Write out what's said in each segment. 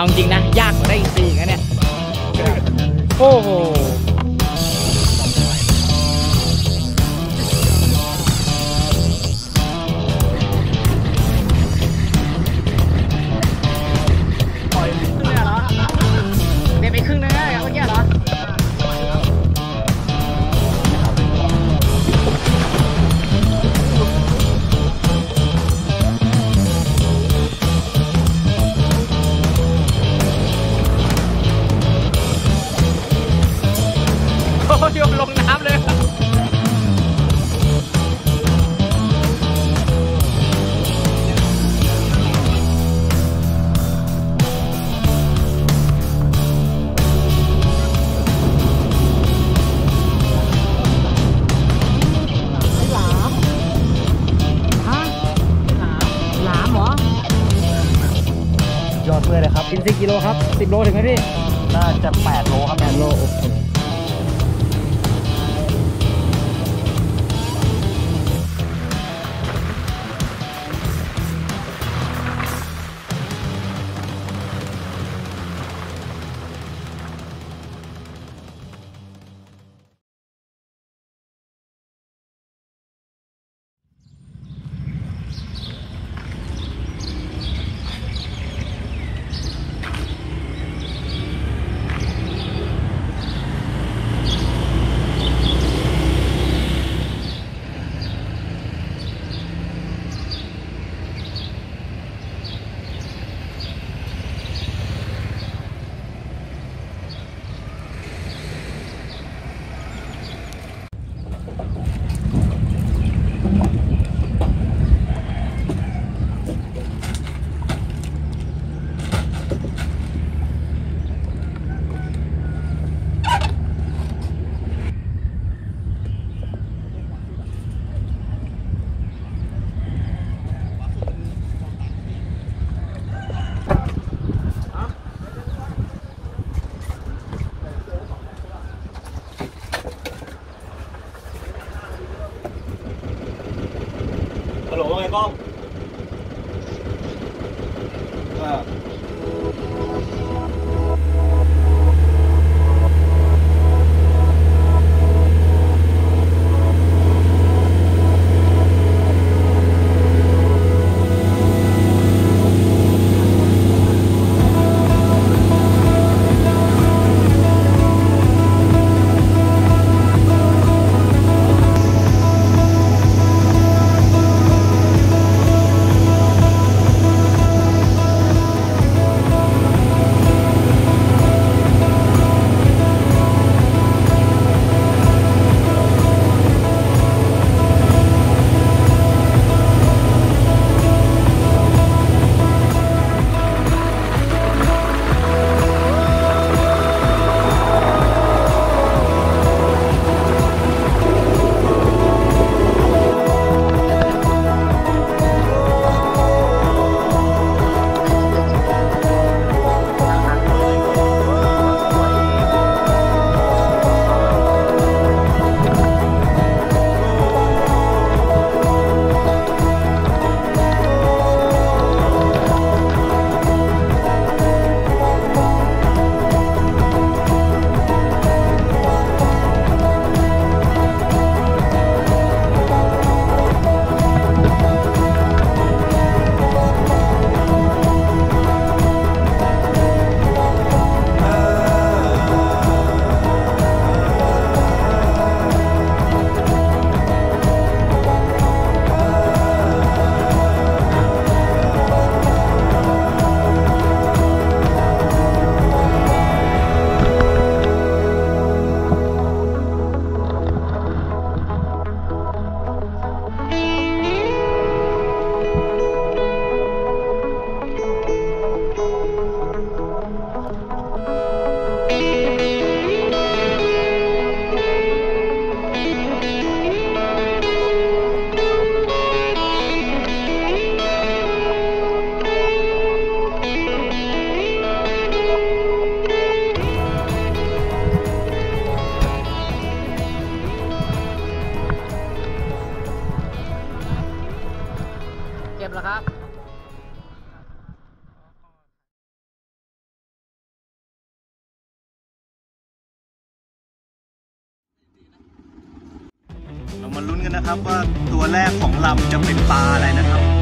ông chiến thắng สิบกิโลครับสิบโลถึงไหมพี่ น่าจะแปดโลครับแปดโลโอเค ครับว่าตัวแรกของลำจะเป็นปลาอะไรนะครับ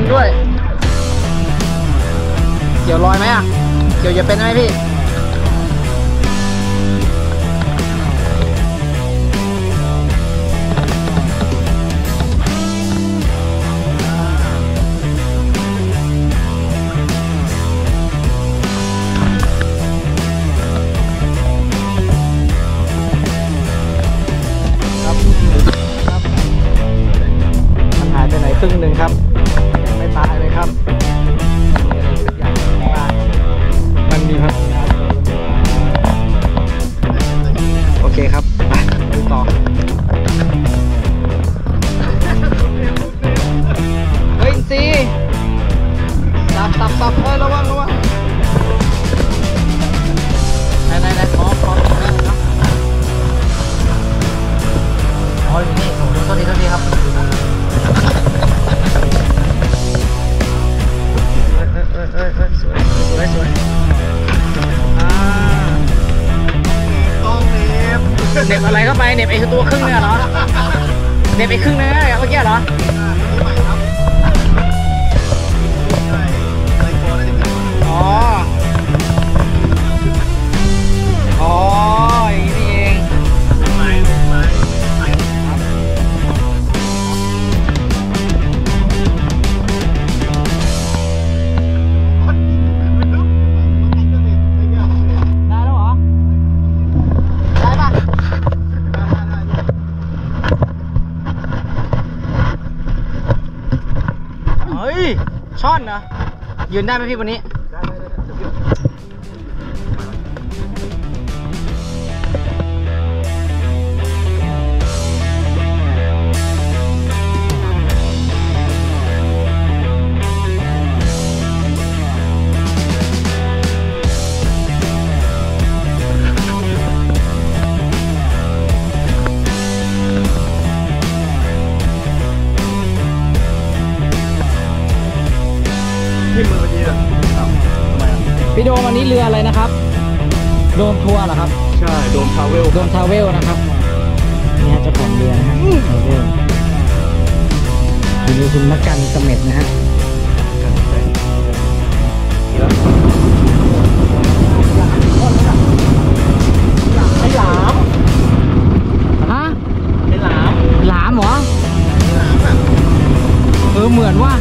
งด้วย เกี่ยวลอยไหมอะ เกี่ยวจะเป็นไหมพี่ ครึ่งเนื้อเหรอเด็ดไปครึ่งเนื้อเมื่อกี้เหรอ เฮ้ยช่อนเหรอยืนได้ไหมพี่วันนี้ ได้ได้ได้ นะครับ โดมทัวร์เหรอครับ ใช่โดมทาวเวลโดมทาวเวลนะครับนี่ฮะเจ้าของเรือนะฮะทาวเวลคุณคุณมะกันสม็ดนะฮะไอ้หลามฮะไอ้หลาหลามหรอเออเหมือนว่า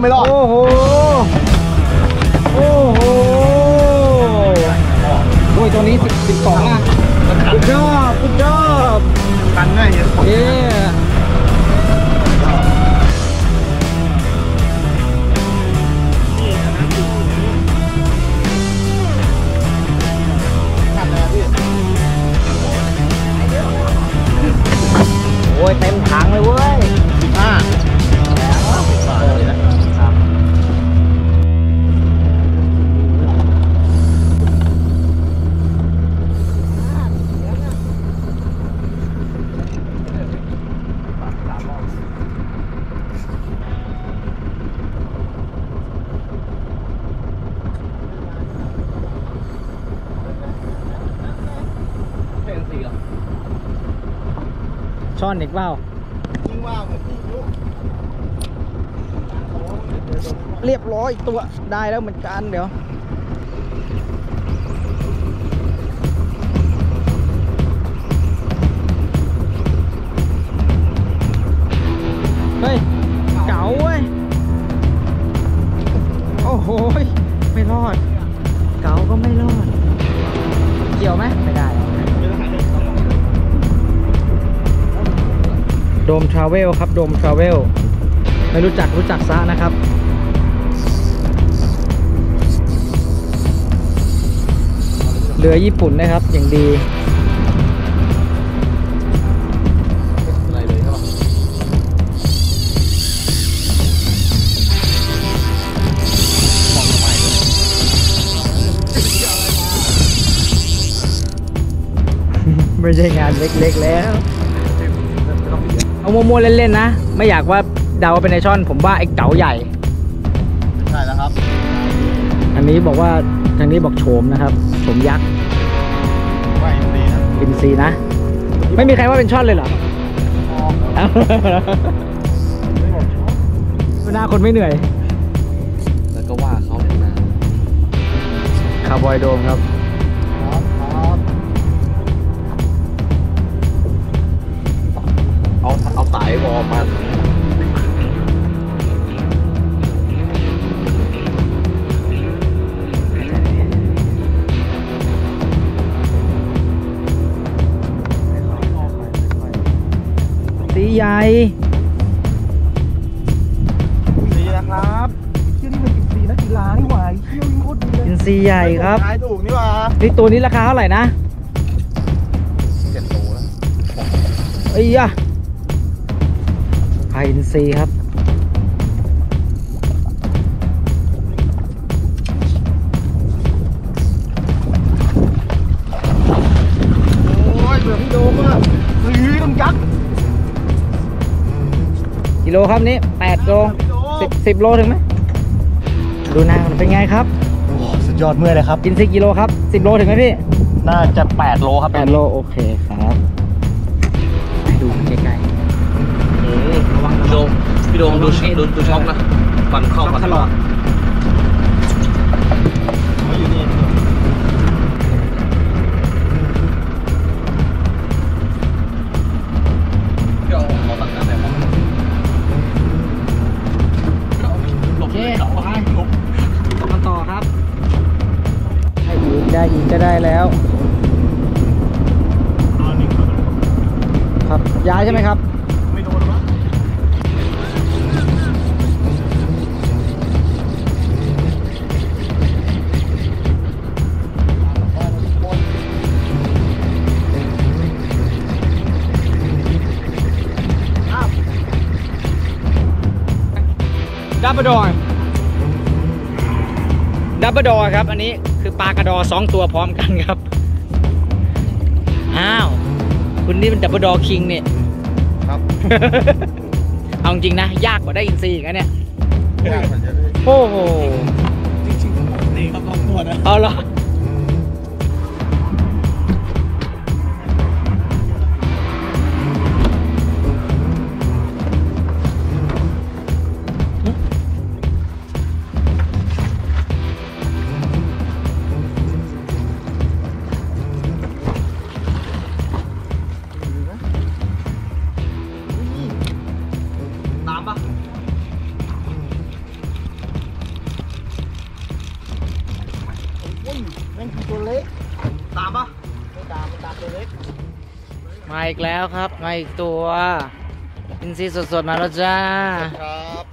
没到？ ช่อนอีกเปล่ายิ่งว่าเหมือนที่ยุเรียบร้อยตัวได้แล้วเหมือนกันเดี๋ยวเฮ้ยเก๋าเว้ยโอ้โหยไม่รอด เก๋าก็ไม่รอด เกี่ยวไหมไม่ได้ โดมทราเวลครับโดมทราเวลไม่รู้จักรู้จักซะนะครับเรือญี่ปุ่นนะครับอย่างดีไม่ใช่งานเล็กๆแล้ว เอามัวๆเล่นๆนะ ไม่อยากว่าเดาว่าเป็นไอช่อน ผมว่าไอ้เก๋าใหญ่ ใช่แล้วครับ อันนี้บอกว่าทางนี้บอกโฉมนะครับโฉมยักษ์ว่าอินดีนะอินซีนะ ไม่มีใครว่าเป็นช่อนเลยเหรอเอ้าหน้าคนไม่เหนื่อย แล้วก็ว่าเขาเนี่ยนะคาร์บอยโดมครับครับ อร์มมาสีใหญ่ดีนะครับเที่ยวนี่มันกินซีนักกีฬานี่หว่าเที่ยวยิ่งโคตรดีเลยอินซีใหญ่ครับทายถูกนี่หว่านี่ตัวนี้ราคาเท่าไหร่นะเจ็ดโลแล้วเอ้ยอะ ไออินซีครับ โอ้ยเบื่อพี่โดมอะเฮ้ยต้องยักษ์กิโลครับนี้8โลพี่โดม10 10โลถึงไหมดูหน้ามันเป็นไงครับ โอ้สุดยอดเมื่อยเลยครับอินซีกิโลครับ10โลถึงไหมพี่ น่าจะแปดโลครับ8โลโอเคครับ พี่โดมพี่โดมดูดูดูช็อปนะฟันเข้าฟันตลอดเขาอยู่นี่พี่เอาเอาตัดกันแต่ผมโอเคไปต่อกันต่อครับได้อีกได้อีกก็ได้แล้วครับย้ายใช่ไหมครับ บเบิลดอร์ดับเบิลดอร์ครับ อันนี้คือปลากระดอสองตัวพร้อมกันครับ อ้าว คุณนี่เป็นดับเบิลดอร์คิงเนี่ยครับ เอาจริงนะ ยากกว่าได้อินซีอีกนะเนี่ยยากกว่าจะได้โอ้โห จริงๆตีเขาต้องตัวนะ เอาเหรอ มาอีกแล้วครับ มาอีกตัวอินซีสดๆมาแล้วจ้าครับ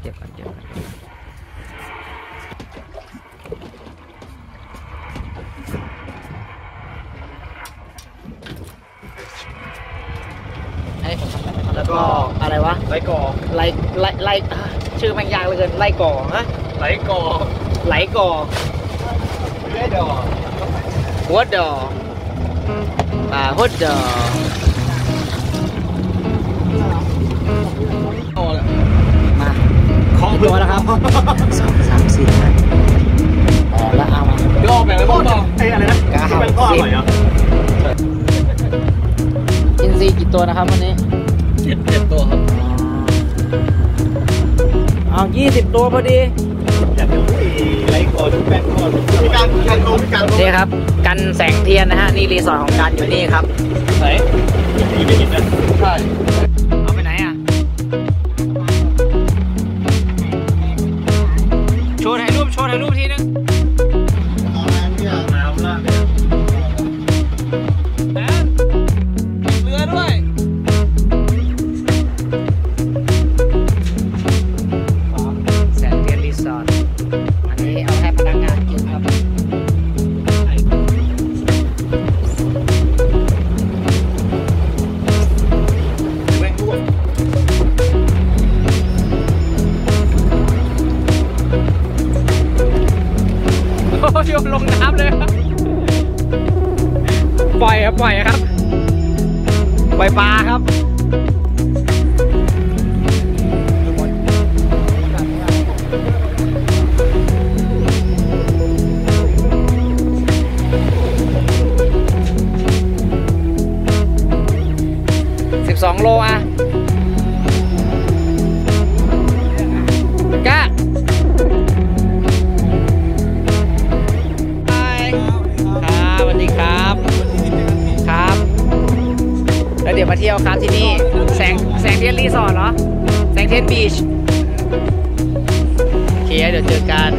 เก็บก่อนเก็บก่อนเอ้ยแล้วก็อะไรวะไหลก่อไล่ไล่ไล่อะชื่อแม่งยากเหลือเกินไล่ก่อฮะไหลก่อไหลก่อเล่ดอหัวดอ ป่าหัวดอโอ้เลยมาคล้องตัวแล้วครับสองสามสี่ห้าแปดแล้วเอามาพี่ออกแบบอะไรบ้างเปล่าไอ้อะไรนะเก้าเป็นพ่ออร่อยเหรออินซีตัวนะครับวันนี้เจ็ดเจ็ดตัวครับเอายี่สิบตัวพอดีไรก่อ นี่ครับ กันแสงเทียนนะฮะ นี่รีสอร์ทของการอยู่นี่ครับไหน ปล่อยครับ ปล่อยครับปลาครับ มาเที่ยวครับที่นี่แสงแสงเทียนรีสอร์ทเหรอ แสงเทียนบีช โอเค เดี๋ยวเจอกัน